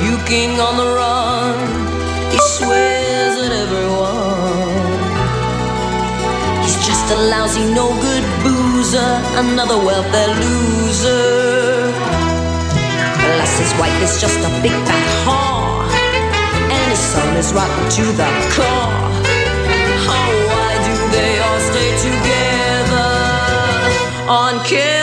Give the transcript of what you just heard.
puking on the run. He swears at everyone. He's just a lousy, no good boozer, another welfare loser. Plus, his wife is just a big fat whore, and his son is rotten to the core. Oh, why do they all stay together on kids?